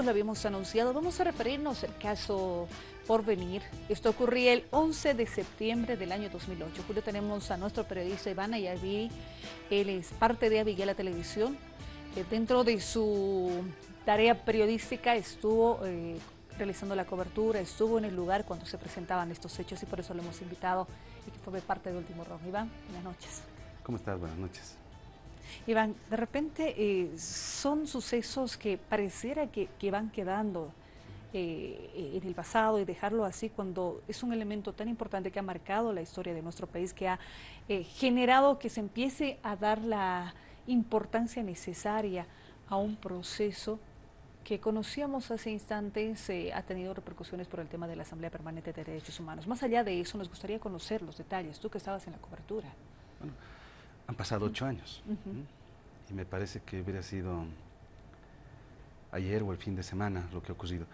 Lo habíamos anunciado, vamos a referirnos al caso por venir. Esto ocurría el 11 de septiembre del año 2008. Julio tenemos a nuestro periodista Iván Ayaví, él es parte de Aviguela Televisión. Eh, dentro de su tarea periodística estuvo eh, realizando la cobertura, estuvo en el lugar cuando se presentaban estos hechos y por eso lo hemos invitado y que fue parte de Último Rojo. Iván, buenas noches. ¿Cómo estás? Buenas noches. Iván, de repente eh, son sucesos que pareciera que, van quedando eh, en el pasado y dejarlo así cuando es un elemento tan importante que ha marcado la historia de nuestro país, que ha eh, generado que se empiece a dar la importancia necesaria a un proceso que conocíamos hace instantes ha tenido repercusiones por el tema de la Asamblea Permanente de Derechos Humanos. Más allá de eso, nos gustaría conocer los detalles, tú que estabas en la cobertura. Bueno, han pasado ocho años y me parece que hubiera sido ayer o el fin de semana lo que ha ocurrido.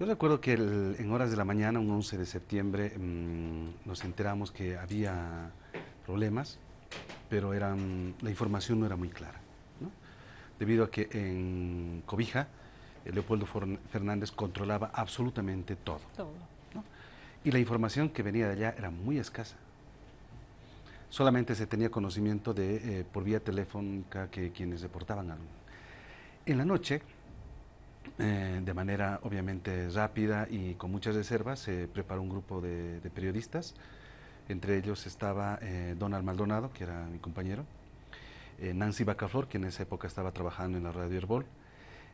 Yo recuerdo que en horas de la mañana, un 11 de septiembre, mm, nos enteramos que había problemas, pero eran, la información no era muy clara. Debido a que en Cobija, Leopoldo Fernández controlaba absolutamente todo. todo. Y la información que venía de allá era muy escasa solamente se tenía conocimiento de, eh, por vía telefónica que quienes reportaban algo. En la noche, eh, de manera obviamente rápida y con muchas reservas, se preparó un grupo de, periodistas, entre ellos estaba eh, Donald Maldonado, que era mi compañero, Nancy Bacaflor, que en esa época estaba trabajando en la radio Herbol,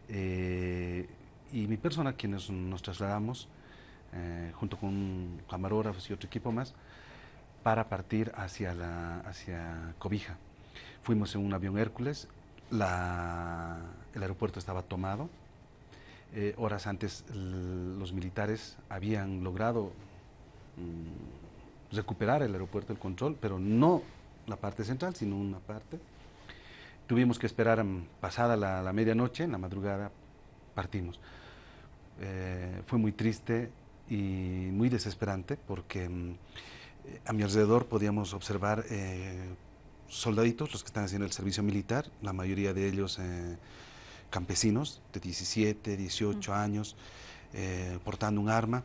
y mi persona, quienes nos trasladamos, junto con camarógrafos y otro equipo más, para partir hacia, la, hacia Cobija. Fuimos en un avión Hércules, la, el aeropuerto estaba tomado. Eh, horas antes los militares habían logrado mm, recuperar el aeropuerto, el control, pero no la parte central, sino una parte. Tuvimos que esperar mm, pasada la, medianoche, en la madrugada partimos. Eh, fue muy triste y muy desesperante porque mm, a mi alrededor podíamos observar eh, soldaditos, los que están haciendo el servicio militar, la mayoría de ellos eh, campesinos de 17, 18 años, eh, portando un arma.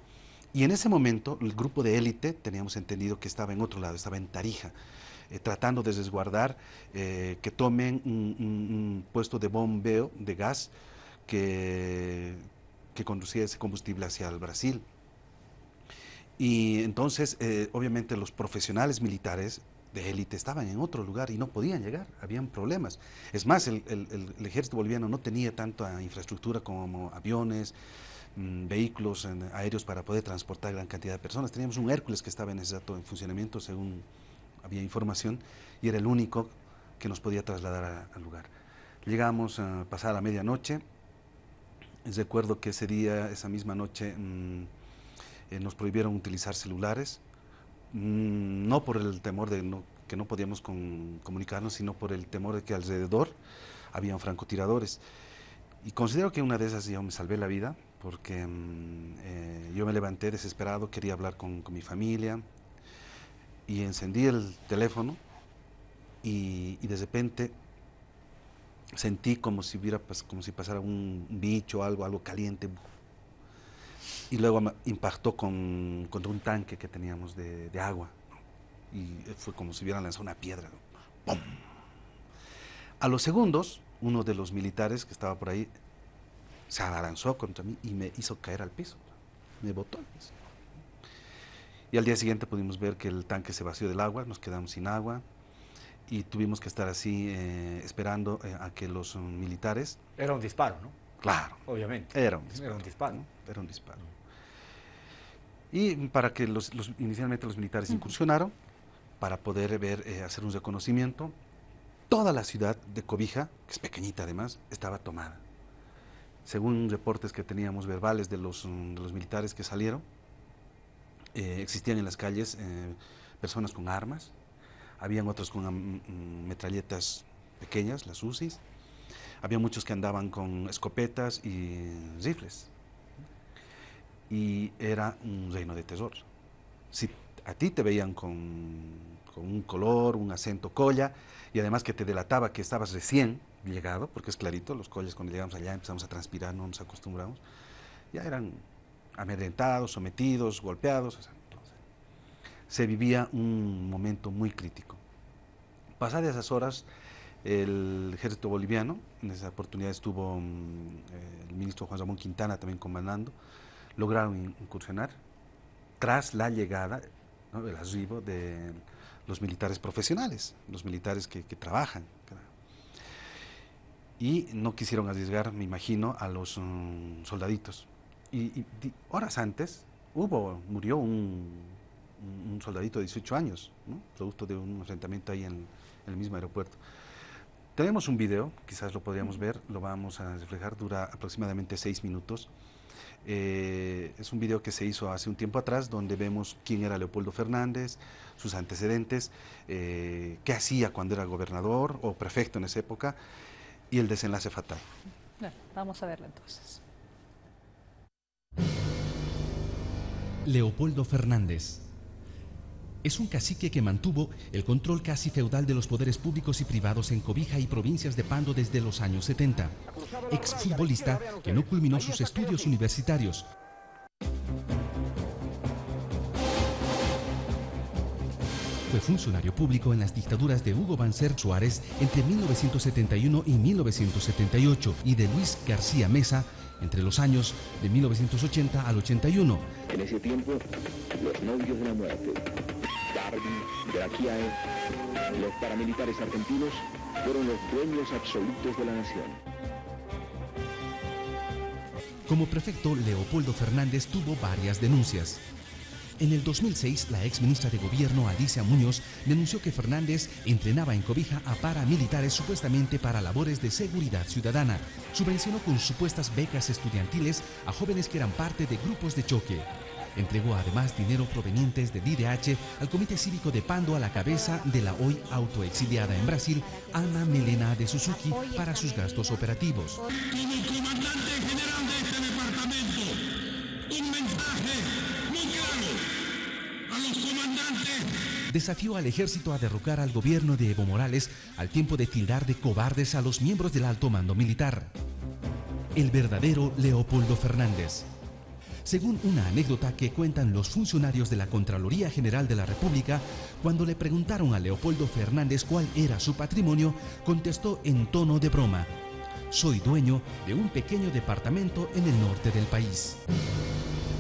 Y en ese momento el grupo de élite, teníamos entendido que estaba en otro lado, estaba en Tarija, tratando de resguardar que tomen un, puesto de bombeo de gas que, que conducía ese combustible hacia el Brasil. Y entonces, eh, obviamente, los profesionales militares de élite estaban en otro lugar y no podían llegar, habían problemas. Es más, el, ejército boliviano no tenía tanta infraestructura como aviones, mm, vehículos aéreos para poder transportar gran cantidad de personas. Teníamos un Hércules que estaba en ese dato en funcionamiento, según había información, y era el único que nos podía trasladar al lugar. Llegamos a pasar la medianoche. Recuerdo que ese día, esa misma noche, mm, eh, nos prohibieron utilizar celulares, mm, no por el temor de que no podíamos comunicarnos, sino por el temor de que alrededor habían francotiradores. Y considero que una de esas yo me salvé la vida, porque mm, eh, yo me levanté desesperado, quería hablar con, mi familia, y encendí el teléfono, y, de repente sentí como si hubiera como si pasara un bicho algo algo caliente y luego impactó con, contra un tanque que teníamos de, agua. Y fue como si hubieran lanzado una piedra. A los segundos, uno de los militares que estaba por ahí se abalanzó contra mí y me hizo caer al piso. Me botó al piso. Y al día siguiente pudimos ver que el tanque se vació del agua, nos quedamos sin agua y tuvimos que estar así eh, esperando eh, a que los militares... Era un disparo, ¿no? Claro. Obviamente. Era un disparo. Era un disparo. Era un disparo. Y para que los, inicialmente los militares incursionaron, para poder ver, eh, hacer un reconocimiento, toda la ciudad de Cobija, que es pequeñita además, estaba tomada. Según reportes que teníamos verbales de los, de los militares que salieron, eh, existían en las calles eh, personas con armas, habían otros con mm, metralletas pequeñas, las UCIs, había muchos que andaban con escopetas y rifles y era un reino de tesoro. Si a ti te veían con, con, un color, un acento colla, y además que te delataba que estabas recién llegado, porque es clarito, los colles cuando llegamos allá empezamos a transpirar, no nos acostumbramos, ya eran amedrentados, sometidos, golpeados. se vivía un momento muy crítico. Pasadas esas horas, el ejército boliviano, en esa oportunidad estuvo mm, el ministro Juan Ramón Quintana también comandando, lograron incursionar tras la llegada, ¿no? el arribo de los militares profesionales, los militares que, trabajan. Y no quisieron arriesgar, me imagino, a los mm, soldaditos. Y, horas antes hubo, murió un, soldadito de 18 años, producto de un enfrentamiento ahí en, el mismo aeropuerto. Tenemos un video, quizás lo podríamos ver, lo vamos a reflejar, dura aproximadamente seis minutos. Eh, es un video que se hizo hace un tiempo atrás donde vemos quién era Leopoldo Fernández, sus antecedentes, eh, qué hacía cuando era gobernador o prefecto en esa época y el desenlace fatal. vamos a verlo entonces. Leopoldo Fernández es un cacique que mantuvo el control casi feudal de los poderes públicos y privados en Cobija y provincias de Pando desde los años 70. Exfutbolista que no culminó sus estudios universitarios. Fue funcionario público en las dictaduras de Hugo Banzer Suárez entre 1971 y 1978 y de Luis García Mesa entre los años de 1980 al 81. En ese tiempo, los novios de la muerte, Darby, Graquiae, los paramilitares argentinos fueron los dueños absolutos de la nación. Como prefecto, Leopoldo Fernández tuvo varias denuncias. En el 2006, la ex ministra de Gobierno, Alicia Muñoz, denunció que Fernández entrenaba en Cobija a paramilitares supuestamente para labores de seguridad ciudadana. Subvencionó con supuestas becas estudiantiles a jóvenes que eran parte de grupos de choque. Entregó además dinero provenientes del IDH al Comité Cívico de Pando a la cabeza de la hoy autoexiliada en Brasil, Ana Melena de Suzuki, para sus gastos operativos. Desafió al ejército a derrocar al gobierno de Evo Morales al tiempo de tildar de cobardes a los miembros del alto mando militar. El verdadero Leopoldo Fernández. Según una anécdota que cuentan los funcionarios de la Contraloría General de la República, cuando le preguntaron a Leopoldo Fernández cuál era su patrimonio, contestó en tono de broma, soy dueño de un pequeño departamento en el norte del país.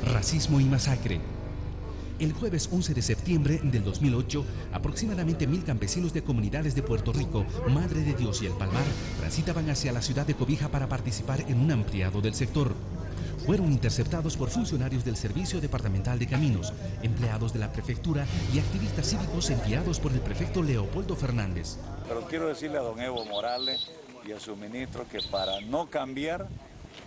Racismo y masacre. El jueves 11 de septiembre del 2008, aproximadamente mil campesinos de comunidades de Puerto Rico, Madre de Dios y El Palmar transitaban hacia la ciudad de Cobija para participar en un ampliado del sector. Fueron interceptados por funcionarios del Servicio Departamental de Caminos, empleados de la prefectura y activistas cívicos enviados por el prefecto Leopoldo Fernández. Pero quiero decirle a don Evo Morales y a su ministro que para no cambiar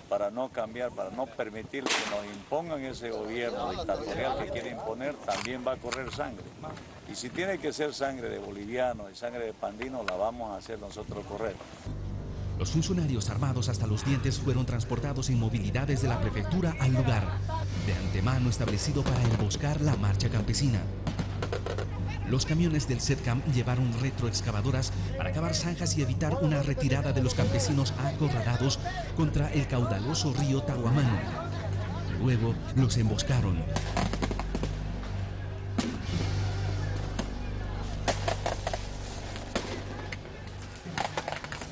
para no cambiar, para no permitir que nos impongan ese gobierno dictatorial que quiere imponer, también va a correr sangre. Y si tiene que ser sangre de boliviano y sangre de pandino, la vamos a hacer nosotros correr. Los funcionarios armados hasta los dientes fueron transportados en movilidades de la prefectura al lugar, de antemano establecido para emboscar la marcha campesina. Los camiones del SETCAM llevaron retroexcavadoras para cavar zanjas y evitar una retirada de los campesinos acorralados contra el caudaloso río Tahuamán. Luego los emboscaron.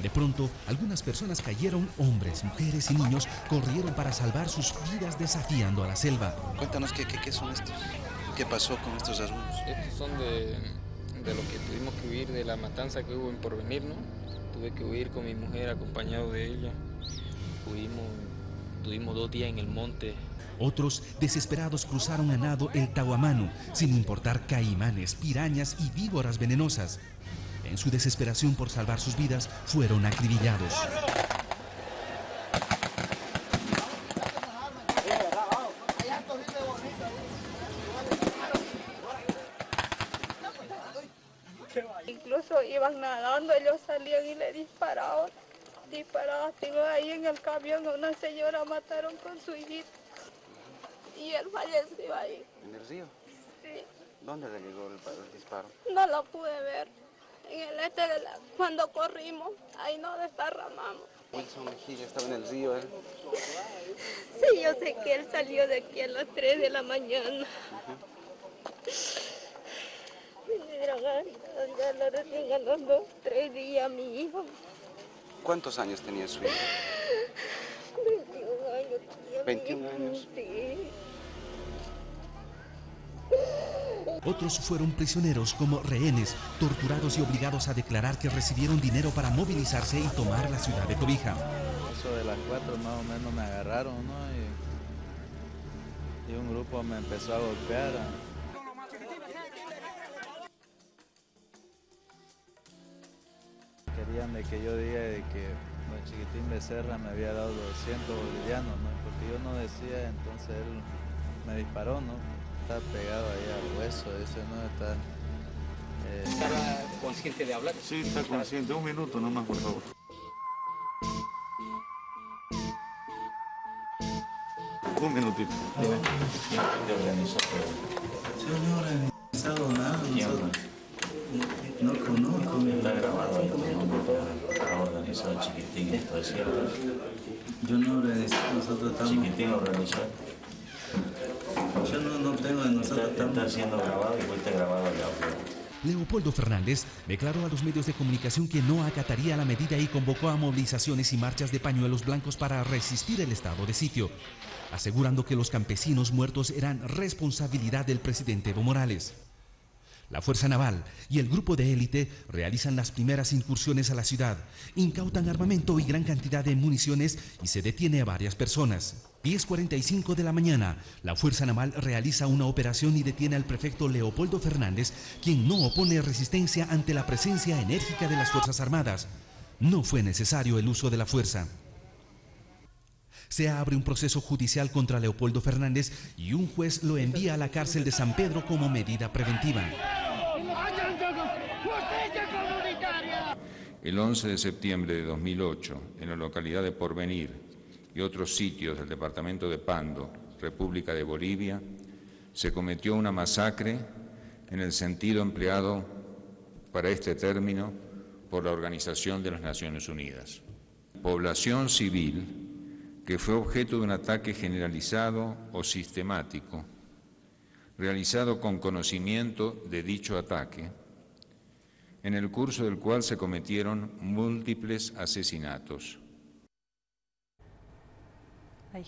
De pronto, algunas personas cayeron, hombres, mujeres y niños corrieron para salvar sus vidas desafiando a la selva. Cuéntanos qué, son estos. ¿Qué pasó con estos alumnos? Estos son de, lo que tuvimos que huir de la matanza que hubo en Porvenir, ¿no? Tuve que huir con mi mujer acompañado de ella. Huimos, tuvimos dos días en el monte. Otros desesperados cruzaron a nado el Tahuamano, sin importar caimanes, pirañas y víboras venenosas. En su desesperación por salvar sus vidas, fueron acribillados. Incluso iban nadando, ellos salían y le disparaban. Disparaban, tengo ahí en el camión a una señora mataron con su hijita. Y él falleció ahí. ¿En el río? Sí. ¿Dónde le llegó el, disparo? No lo pude ver. En el este, de la- cuando corrimos, ahí nos desparramamos. Wilson Mejía estaba en el río, ¿eh? Sí, yo sé que él salió de aquí a las 3 de la mañana. Mira, ya lo recién ganando tres días mi hijo. ¿Cuántos años tenía su hijo? 21 años. tenía mi 21 hijo, años. Sí. Otros fueron prisioneros como rehenes, torturados y obligados a declarar que recibieron dinero para movilizarse y tomar la ciudad de Cobija. Eso de las cuatro más o menos me agarraron, ¿no? Y, y un grupo me empezó a golpear. Querían de que yo diga de que don Chiquitín Becerra me había dado 200 bolivianos, ¿no? Porque yo no decía, entonces él me disparó, ¿no? Está pegado ahí al hueso, ese no está... eh, ¿Estaba consciente de hablar? Sí, está consciente. Un minuto nomás, por favor. Un minutito. ¿Qué organizó Yo no he organizado nada, no conozco. Está grabado ahí organizar Chiquitín, esto es cierto. Yo no organizé, nosotros estamos... Chiquitín lo organizó. Yo no, no tengo, nosotros Está, está siendo grabado y fuiste grabado el. Leopoldo Fernández declaró a los medios de comunicación que no acataría la medida y convocó a movilizaciones y marchas de pañuelos blancos para resistir el estado de sitio, asegurando que los campesinos muertos eran responsabilidad del presidente Evo Morales. La Fuerza Naval y el grupo de élite realizan las primeras incursiones a la ciudad, incautan armamento y gran cantidad de municiones y se detiene a varias personas. 10.45 de la mañana, la Fuerza Naval realiza una operación y detiene al prefecto Leopoldo Fernández, quien no opone resistencia ante la presencia enérgica de las Fuerzas Armadas. No fue necesario el uso de la fuerza. Se abre un proceso judicial contra Leopoldo Fernández y un juez lo envía a la cárcel de San Pedro como medida preventiva. El 11 de septiembre de 2008, en la localidad de Porvenir y otros sitios del departamento de Pando, República de Bolivia, se cometió una masacre en el sentido empleado para este término por la Organización de las Naciones Unidas. Población civil que fue objeto de un ataque generalizado o sistemático, realizado con conocimiento de dicho ataque, en el curso del cual se cometieron múltiples asesinatos. Ahí.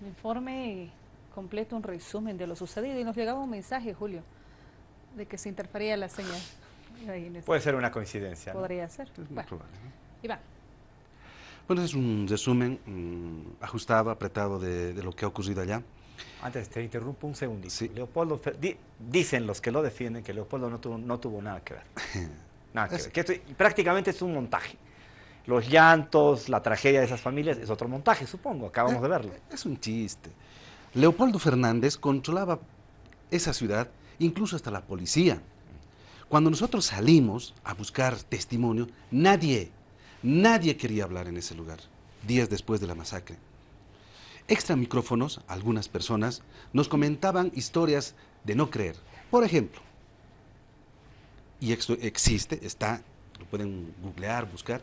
Un informe completo, un resumen de lo sucedido. Y nos llegaba un mensaje, Julio, de que se interfería la señal. Puede ser una coincidencia. ¿no? Podría ser. Es muy Bueno, probable, ¿no? Iván. Bueno, es un resumen mm, ajustado, apretado de, de lo que ha ocurrido allá. Antes te interrumpo un segundito. Sí. Leopoldo, di- dicen los que lo defienden que Leopoldo no tuvo, no tuvo nada que ver. Nada que Es- ver. Que esto- prácticamente es un montaje. Los llantos, la tragedia de esas familias es otro montaje, supongo. Acabamos de verlo. Es un chiste. Leopoldo Fernández controlaba esa ciudad, incluso hasta la policía. Cuando nosotros salimos a buscar testimonio, nadie, nadie quería hablar en ese lugar, días después de la masacre. Extra micrófonos, algunas personas nos comentaban historias de no creer. Por ejemplo, y esto existe, está, lo pueden googlear, buscar,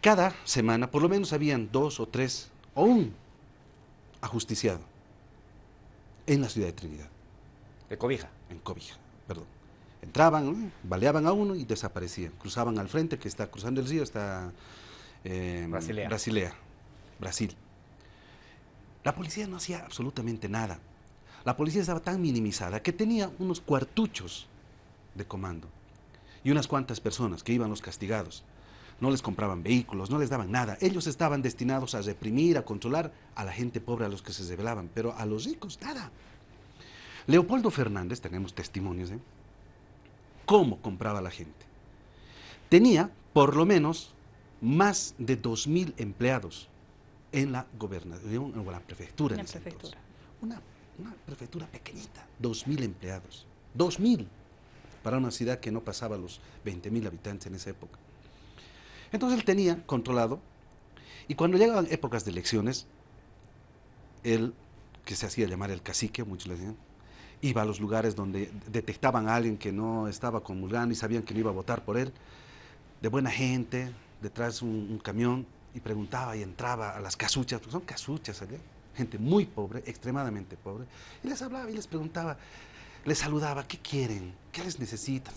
cada semana por lo menos habían dos o tres o un ajusticiado en la ciudad de Trinidad, De cobija. en Cobija, perdón. Entraban, baleaban a uno y desaparecían. Cruzaban al frente, que está cruzando el río, está eh, Brasilea. Brasilea, Brasil. La policía no hacía absolutamente nada. La policía estaba tan minimizada que tenía unos cuartuchos de comando y unas cuantas personas que iban los castigados. No les compraban vehículos, no les daban nada. Ellos estaban destinados a reprimir, a controlar a la gente pobre, a los que se rebelaban, pero a los ricos nada. Leopoldo Fernández, tenemos testimonios, ¿eh? ¿Cómo compraba la gente? Tenía por lo menos más de 2.000 empleados en la gobernación o la prefectura. En en prefectura. Una, una prefectura pequeñita, 2.000 empleados. 2.000 para una ciudad que no pasaba los 20.000 habitantes en esa época. Entonces él tenía controlado y cuando llegaban épocas de elecciones, él, que se hacía llamar el cacique, muchos le decían, iba a los lugares donde detectaban a alguien que no estaba comulgando y sabían que no iba a votar por él, de buena gente, detrás de un, un camión, y preguntaba y entraba a las casuchas, porque son casuchas allá, gente muy pobre, extremadamente pobre, y les hablaba y les preguntaba, les saludaba, ¿qué quieren? ¿Qué les necesitan?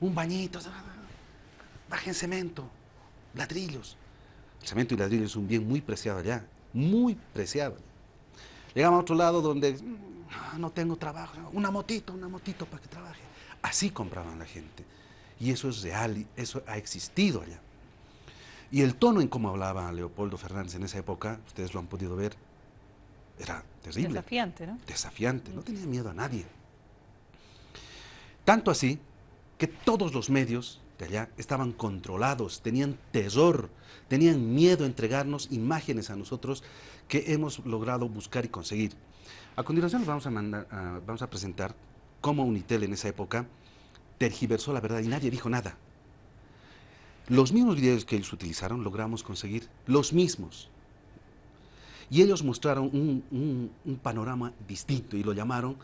Un bañito, bajen cemento, ladrillos. El cemento y ladrillos es un bien muy preciado allá, muy preciado. Llegamos a otro lado donde "Mm, no tengo trabajo, una motito, una motito para que trabaje. Así compraban la gente. Y eso es real, y eso ha existido allá. Y el tono en cómo hablaba Leopoldo Fernández en esa época, ustedes lo han podido ver, era terrible. Desafiante, ¿no? Desafiante, no tenía miedo a nadie. Tanto así que todos los medios de allá estaban controlados, tenían terror, tenían miedo a entregarnos imágenes a nosotros que hemos logrado buscar y conseguir. A continuación vamos a, mandar, vamos a presentar cómo Unitel en esa época tergiversó la verdad y nadie dijo nada. Los mismos videos que ellos utilizaron logramos conseguir, los mismos. Y ellos mostraron un, panorama distinto y lo llamaron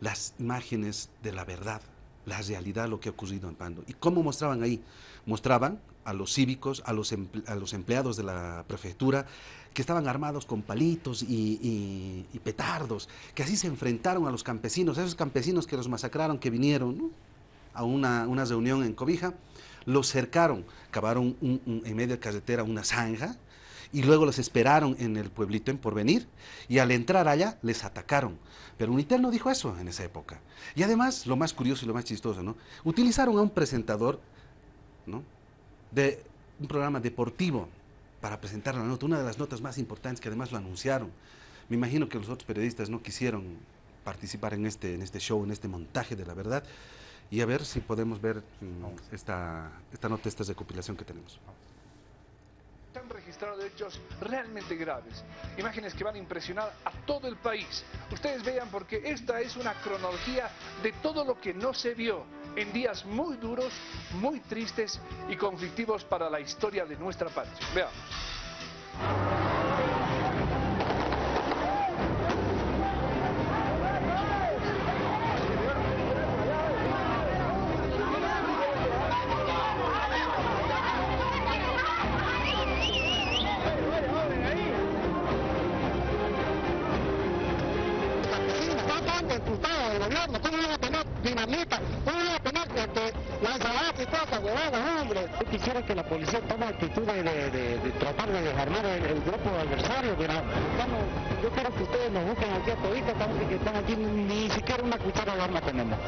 las imágenes de la verdad, la realidad, lo que ha ocurrido en Pando. ¿Y cómo mostraban ahí? Mostraban a los cívicos, a los, a los empleados de la prefectura, que estaban armados con palitos y, petardos, que así se enfrentaron a los campesinos, a esos campesinos que los masacraron, que vinieron a una, una reunión en Cobija, los cercaron, cavaron en medio de carretera una zanja y luego los esperaron en el pueblito en Porvenir y al entrar allá les atacaron. Pero Unitel no dijo eso en esa época. Y además, lo más curioso y lo más chistoso, ¿no? Utilizaron a un presentador, ¿no? De un programa deportivo para presentar la nota, una de las notas más importantes que además lo anunciaron. Me imagino que los otros periodistas no quisieron participar en este, en este show, en este montaje de la verdad. Y a ver si podemos ver mm, esta, esta nota, esta recopilación que tenemos. Registrado hechos realmente graves, imágenes que van a impresionar a todo el país. Ustedes vean porque esta es una cronología de todo lo que no se vio en días muy duros, muy tristes y conflictivos para la historia de nuestra patria. Veamos. Dinamita? ¿Cómo van a tener este, lanzallamas y todas esas huevadas, hombre? Yo quisiera que la policía tome actitud de, de, de- de tratar de desarmar el, grupo adversario, pero estamos, yo quiero que ustedes nos busquen aquí a todita, estamos que están aquí, ni siquiera una cuchara de arma tenemos.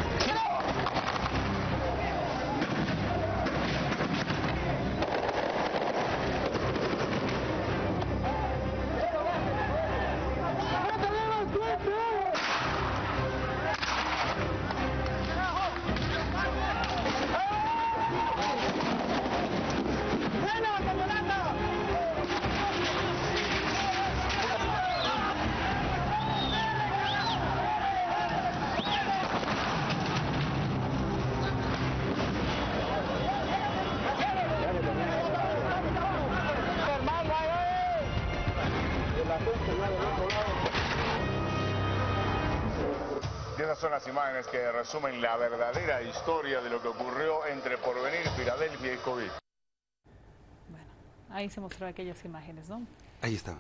Son las imágenes que resumen la verdadera historia de lo que ocurrió entre Porvenir, Filadelfia y COVID. Ahí se mostraron aquellas imágenes, ¿no? Ahí está.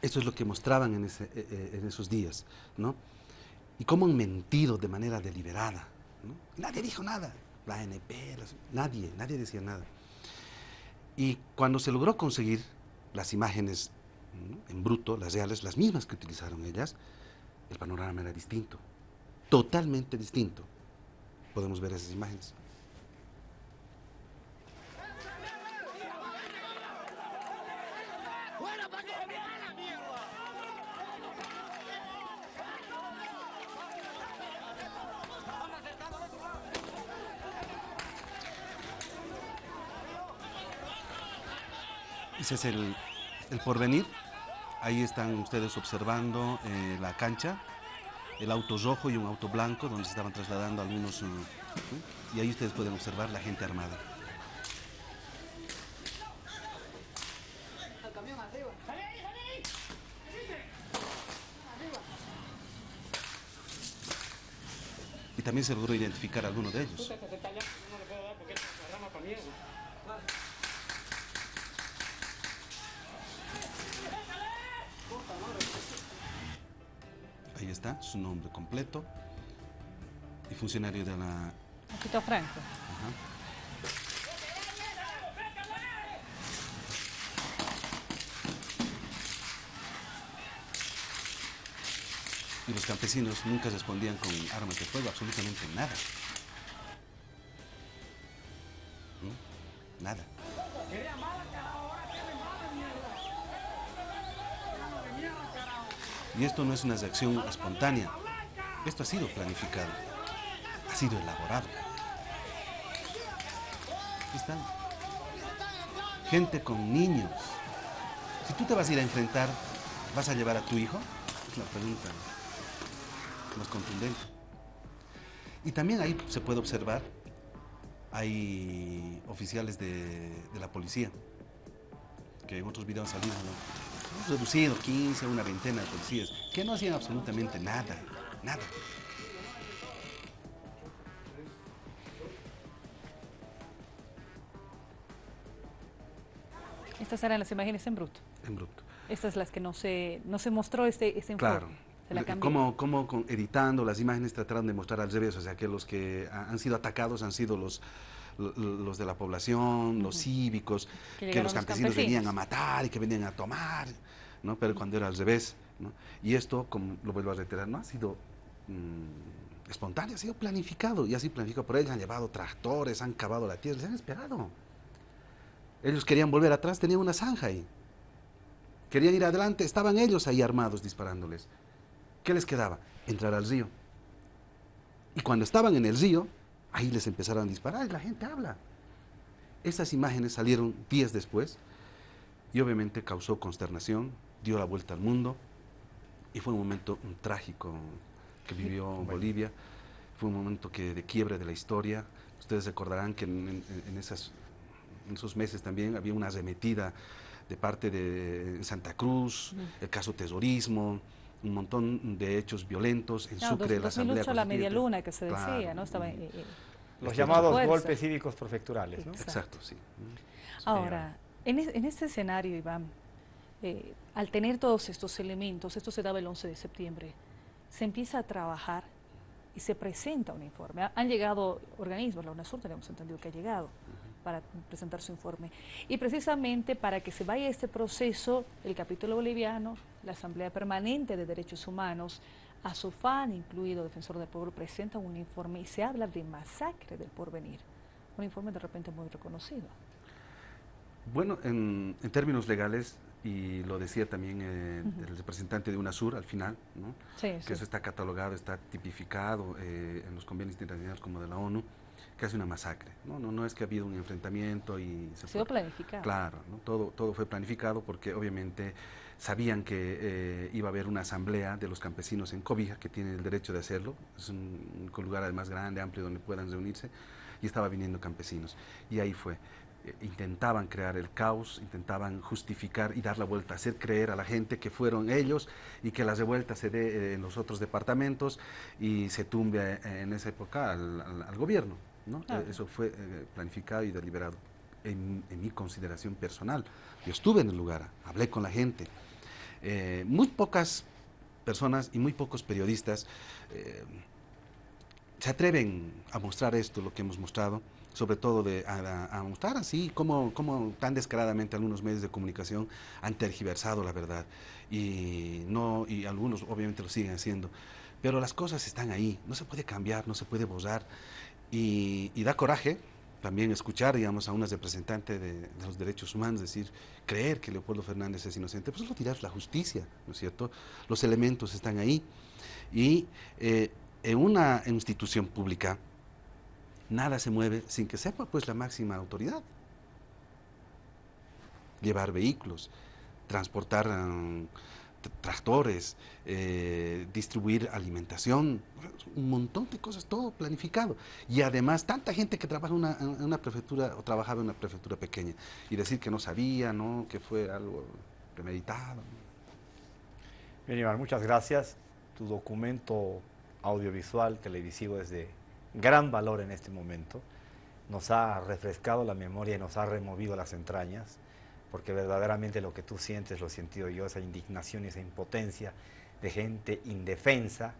Eso es lo que mostraban en, ese- eh, eh, en esos días, ¿no? Y cómo han mentido de manera deliberada, ¿no? Nadie dijo nada. La ANP, las- nadie, nadie decía nada. Y cuando se logró conseguir las imágenes ¿no? en bruto, las reales, las mismas que utilizaron ellas, el panorama era distinto, totalmente distinto. Podemos ver esas imágenes. Ese es el, el porvenir. Ahí están ustedes observando eh, la cancha, el auto rojo y un auto blanco donde se estaban trasladando algunos. eh, ¿sí? y ahí ustedes pueden observar la gente armada. también se logró identificar a alguno de ellos. Ahí está, su nombre completo y funcionario de la... Aquí está Franco. Ajá. Y los campesinos nunca respondían con armas de fuego, absolutamente nada. ¿Mm? Nada. Y esto no es una reacción espontánea. Esto ha sido planificado. Ha sido elaborado. Aquí están. Gente con niños. Si tú te vas a ir a enfrentar, ¿vas a llevar a tu hijo? Es la pregunta más contundente. Y también ahí se puede observar, hay oficiales de, de la policía, que en otros videos han salido, ¿no? Hemos reducido 15, una veintena de policías, que no hacían absolutamente nada, nada. Estas eran las imágenes en bruto. En bruto. Estas las que no se, no se mostró este, este informe. Claro. Se la. Cómo, cómo con- editando las imágenes trataron de mostrar al revés, o sea, que los que ha- han sido atacados han sido los, lo- los de la población, los cívicos, Que los campesinos. venían a matar y que venían a tomar, ¿no? Pero cuando era al revés, ¿no? Y esto, como lo vuelvo a reiterar, no ha sido mm, espontáneo, ha sido planificado, y así planificado por ellos, han llevado tractores, han cavado la tierra, se han esperado. Ellos querían volver atrás, tenían una zanja ahí. Querían ir adelante, estaban ellos ahí armados disparándoles. ¿Qué les quedaba? Entrar al río. Y cuando estaban en el río, ahí les empezaron a disparar y la gente habla. Estas imágenes salieron días después y obviamente causó consternación, dio la vuelta al mundo y fue un momento un trágico que vivió Bolivia. Fue un momento que, de quiebre de la historia. Ustedes recordarán que en, en- en esas, en esos meses también había una arremetida de parte de Santa Cruz, el caso terrorismo, un montón de hechos violentos en Claro, Sucre, dos- la Asamblea 2008 la media luna que se decía, Claro. ¿no? Estaba, eh, eh, Los llamados fuerza. golpes cívicos prefecturales, ¿no? Exacto, sí. Ahora, en, es- en este escenario, Iván, eh, al tener todos estos elementos, esto se daba el 11 de septiembre, se empieza a trabajar y se presenta un informe. Ha- Han llegado organismos, la UNASUR tenemos entendido que ha llegado para presentar su informe. Y precisamente para que se vaya este proceso, el capítulo boliviano, la Asamblea Permanente de Derechos Humanos, ASUFAN, incluido Defensor del Pueblo, presentan un informe y se habla de masacre del porvenir. Un informe de repente muy reconocido. Bueno, en, en términos legales, y lo decía también eh, Ujú. el representante de UNASUR al final, ¿no? Sí, que sí. eso está catalogado, está tipificado eh, en los convenios internacionales como de la ONU, que hace una masacre. No, no, no es que ha habido un enfrentamiento y se Ha sido planificado. Claro, ¿no? todo, todo fue planificado porque obviamente sabían que eh, iba a haber una asamblea de los campesinos en Cobija, que tienen el derecho de hacerlo, es un, un lugar además grande, amplio, donde puedan reunirse, y estaba viniendo campesinos. Y ahí fue. Eh, intentaban crear el caos, intentaban justificar y dar la vuelta, hacer creer a la gente que fueron ellos y que la revuelta se dé eh, en los otros departamentos y se tumbe en esa época al, al- al gobierno. ¿No? Eh, Eso fue eh, planificado y deliberado. En, en mi consideración personal, yo estuve en el lugar, hablé con la gente. Eh, muy pocas personas y muy pocos periodistas eh, se atreven a mostrar esto, lo que hemos mostrado, sobre todo de, a, mostrar así como, como tan descaradamente algunos medios de comunicación han tergiversado la verdad y, no, y algunos obviamente lo siguen haciendo. Pero las cosas están ahí, no se puede cambiar, no se puede borrar y, da coraje también escuchar, digamos, a una representante de, los derechos humanos decir, creer que Leopoldo Fernández es inocente, pues lo dirá la justicia, ¿no es cierto? Los elementos están ahí. Y eh, en una institución pública, nada se mueve sin que sepa, pues, la máxima autoridad. Llevar vehículos, transportar t- tractores, eh, distribuir alimentación, un montón de cosas, todo planificado. Y además, tanta gente que trabaja una, en una prefectura o trabajaba en una prefectura pequeña y decir que no sabía, ¿no? que fue algo premeditado. Bien, Iván, muchas gracias. Tu documento audiovisual, televisivo es de gran valor en este momento. Nos ha refrescado la memoria y nos ha removido las entrañas, porque verdaderamente lo que tú sientes, lo siento yo, esa indignación y esa impotencia de gente indefensa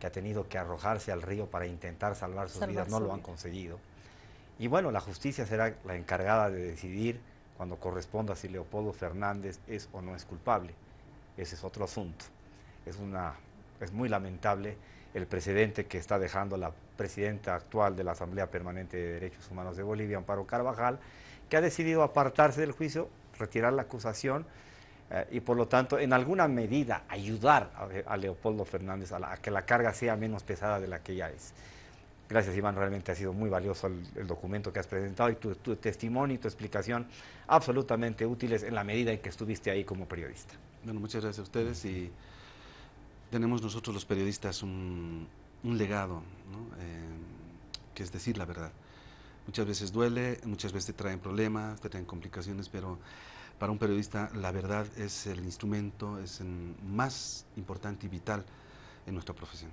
que ha tenido que arrojarse al río para intentar salvar sus Salvar vidas, no su lo han vida. conseguido. Y bueno, la justicia será la encargada de decidir cuando corresponda si Leopoldo Fernández es o no es culpable. Ese es otro asunto. Es, una, es muy lamentable el precedente que está dejando la presidenta actual de la Asamblea Permanente de Derechos Humanos de Bolivia, Amparo Carvajal, que ha decidido apartarse del juicio, retirar la acusación eh, y por lo tanto en alguna medida ayudar a, Leopoldo Fernández a, que la carga sea menos pesada de la que ya es. Gracias Iván, realmente ha sido muy valioso el, documento que has presentado y tu, testimonio y tu explicación absolutamente útiles en la medida en que estuviste ahí como periodista. Bueno, muchas gracias a ustedes y tenemos nosotros los periodistas un, legado. Eh, que es decir la verdad. Muchas veces duele, muchas veces te traen problemas, te traen complicaciones, pero para un periodista la verdad es el instrumento, es más importante y vital en nuestra profesión.